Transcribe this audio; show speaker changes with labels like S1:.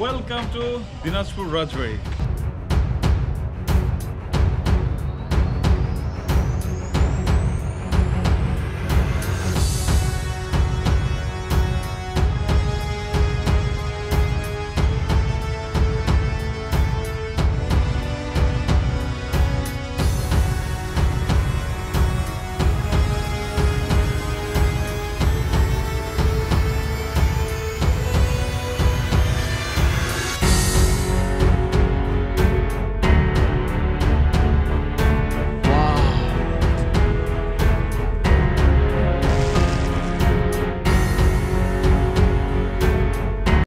S1: Welcome to Dinajpur Rajway.